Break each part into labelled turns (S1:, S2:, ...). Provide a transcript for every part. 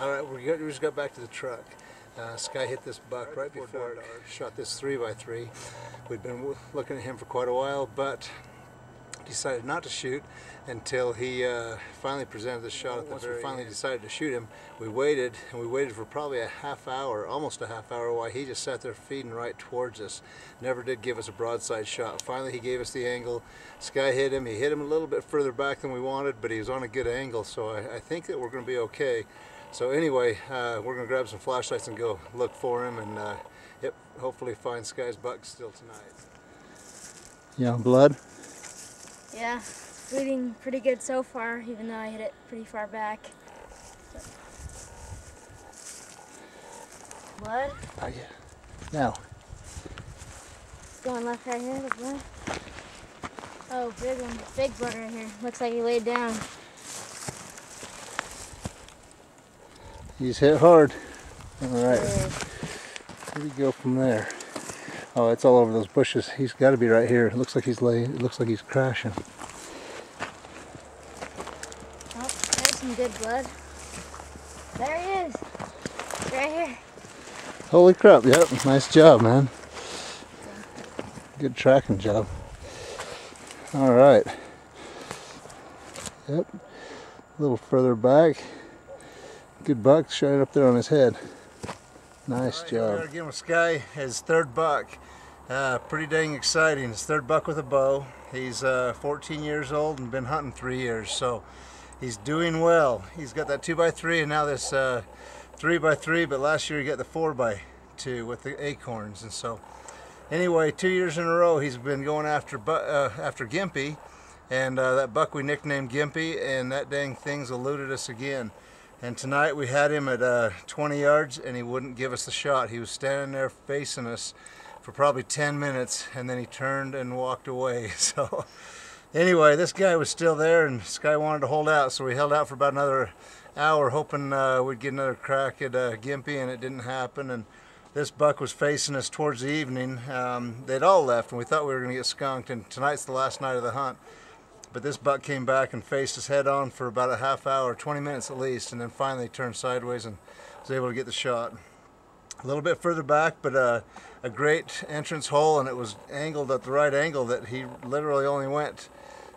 S1: All right, we, got, we just got back to the truck. Uh, Skye hit this buck right before it shot this 3 by 3 We'd been looking at him for quite a while, but decided not to shoot until he uh, finally presented the shot. At the Once we finally decided to shoot him, we waited, and we waited for probably a half hour, almost a half hour, while he just sat there feeding right towards us. Never did give us a broadside shot. Finally, he gave us the angle. Skye hit him. He hit him a little bit further back than we wanted, but he was on a good angle, so I, I think that we're going to be okay. So anyway, uh, we're going to grab some flashlights and go look for him, and uh, yep, hopefully find Skye's buck still tonight.
S2: Yeah, blood.
S3: Yeah, bleeding pretty good so far, even though I hit it pretty far back. Blood?
S2: Oh yeah. Now,
S3: Going left right here, the blood. Oh, big one. Big blood right here. Looks like he laid down.
S2: He's hit hard. All right. Where do we go from there? Oh, it's all over those bushes. He's got to be right here. It looks like he's lay. It looks like he's crashing.
S3: Oh, there's some good blood. There he is. Right here.
S2: Holy crap! Yep, nice job, man. Good tracking job. All right. Yep. A little further back. Good buck shining up there on his head. Nice
S1: right, here we are
S2: job.
S1: again with Skye, his third buck. Uh, pretty dang exciting. His third buck with a bow. He's uh, 14 years old and been hunting three years, so he's doing well. He's got that two by three and now this uh, three by three. But last year he got the four by two with the acorns, and so anyway, two years in a row he's been going after uh, after Gimpy, and uh, that buck we nicknamed Gimpy, and that dang thing's eluded us again. And tonight we had him at uh, 20 yards and he wouldn't give us the shot. He was standing there facing us for probably 10 minutes and then he turned and walked away. So anyway, this guy was still there and Skye wanted to hold out. So we held out for about another hour hoping uh, we'd get another crack at uh, Gimpy and it didn't happen. And this buck was facing us towards the evening. Um, they'd all left and we thought we were going to get skunked and tonight's the last night of the hunt. But this buck came back and faced us head on for about a half hour, 20 minutes at least, and then finally turned sideways and was able to get the shot. A little bit further back, but uh, a great entrance hole, and it was angled at the right angle that he literally only went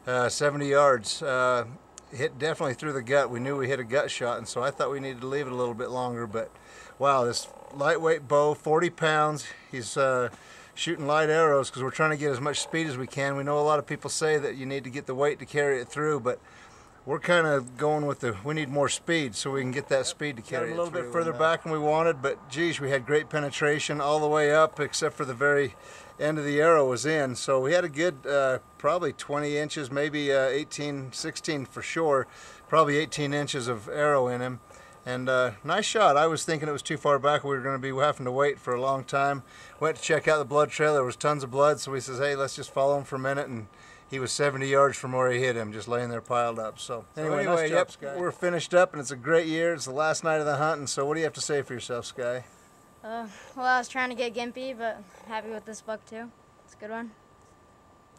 S1: uh, 70 yards. Uh, hit definitely through the gut. We knew we hit a gut shot, and so I thought we needed to leave it a little bit longer. But wow, this lightweight bow, 40 pounds. He's uh, shooting light arrows because we're trying to get as much speed as we can. We know a lot of people say that you need to get the weight to carry it through, but we're kind of going with the we need more speed so we can get that speed to carry it a little bit further back than we wanted. But geez, we had great penetration all the way up, except for the very end of the arrow was in. So we had a good, uh, probably 20 inches, maybe uh, 18, 16 for sure, probably 18 inches of arrow in him. And uh, nice shot. I was thinking it was too far back. We were going to be having to wait for a long time. Went to check out the blood trail. There was tons of blood, so we says, "Hey, let's just follow him for a minute." And he was 70 yards from where he hit him, just laying there piled up. So anyway,
S2: nice job,
S1: yep,
S2: Skye.
S1: we're finished up, and it's a great year. It's the last night of the hunt, and so what do you have to say for yourself, Skye?
S3: Uh, well, I was trying to get Gimpy, but happy with this buck too. It's a good one.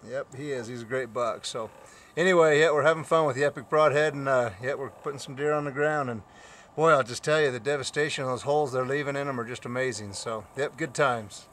S1: Yep, he is. He's a great buck. So anyway, yeah, we're having fun with the Epek broadhead, and uh, yeah, we're putting some deer on the ground. And boy, I'll just tell you, the devastation of those holes they're leaving in them are just amazing. So yep, good times.